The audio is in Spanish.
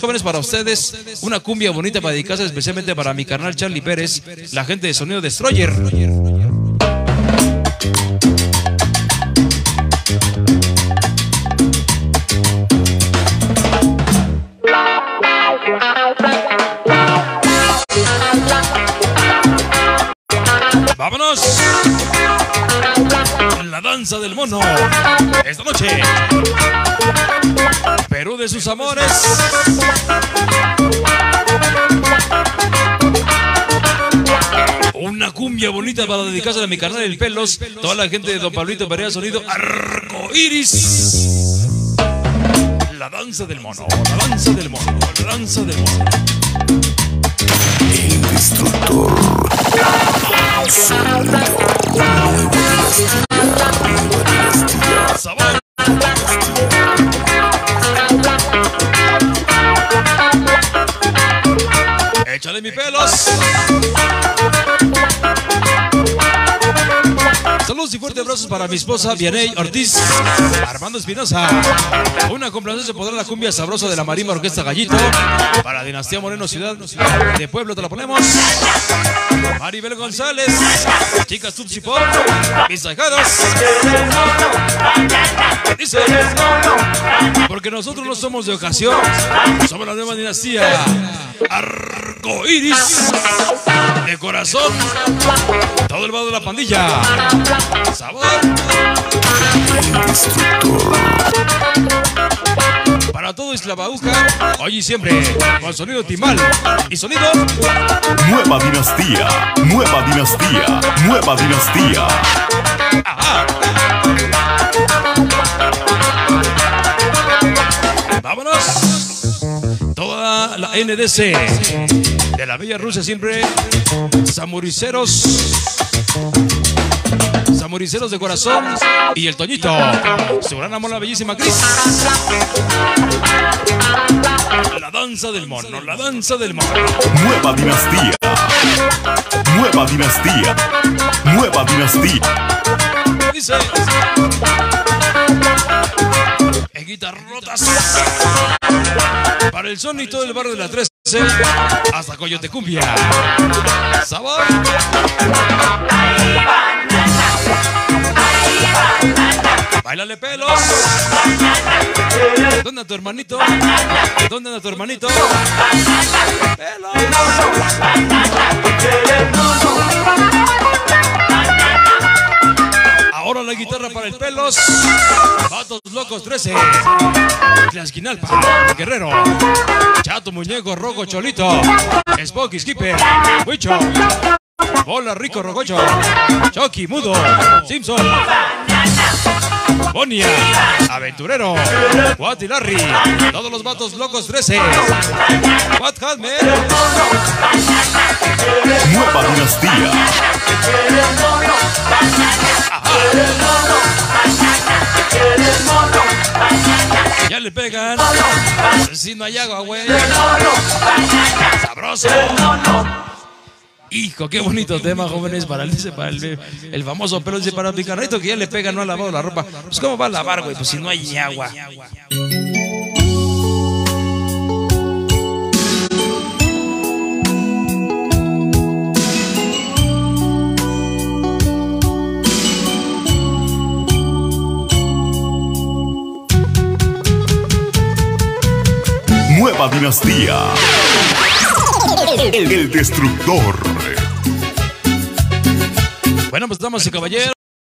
jóvenes para ustedes, una cumbia bonita para dedicarse especialmente para mi carnal Charlie Pérez, la gente de Sonido Destroyer. ¡Vámonos! La danza del mono. Esta noche. Perú de sus amores. Una cumbia bonita para dedicarse a mi carnal El Pelos. Toda la gente de Don Pablito Perea Sonido Arco Iris. La danza del mono. La danza del mono. La danza del mono. Échale mi pelos. Saludos y fuertes abrazos para mi esposa Vianey Ortiz, Armando Espinosa. Una complacencia podrá la cumbia sabrosa de la Marima Orquesta Gallito. Para Dinastía Moreno Ciudad de Pueblo te la ponemos. Maribel González, chicas Tutsi Pop, mis ahijados. Dice, porque nosotros no somos de ocasión, somos la nueva dinastía. Arco Iris, de corazón, todo el vado de la pandilla. Sabor. Para todo Isla Bauja, hoy y siempre, con sonido timal y sonido. Nueva dinastía. Nueva dinastía. Nueva dinastía. ¡Vámonos! La NDC de la Bella Rusia siempre, samuriceros, samuriceros de corazón y el Toñito, su gran amor, la bellísima Cris. La danza del mono, la danza del mono. Nueva dinastía. Nueva dinastía. Nueva dinastía. Dice. En guitarrotas. Para el son y todo el barrio de la 13. Hasta Coyote Cumbia. Sabor. Bailale pelos. ¿Dónde anda tu hermanito? ¿Dónde anda tu hermanito? Pelos. La guitarra para el pelos. Vatos locos 13. Tlaxquinalpa. Guerrero. Chato Muñeco Rojo Cholito. Spocky Skipper. Huicho. Bola Rico Rogocho. Chucky Mudo. Simpson. Bonia. Aventurero. What y Larry. Todos los vatos locos 13. What Hatman. Nueva dinastía. Le pegan. Si no hay agua, güey. Sabroso. Hijo, qué bonito tema, jóvenes, para el, para el, el famoso pelo, dice, para mi carnito que ya le pega, no ha lavado la ropa. Pues, ¿cómo va a lavar, güey? Pues si no hay ni agua. Dinastía. El, el destructor. Bueno, pues damas y caballeros.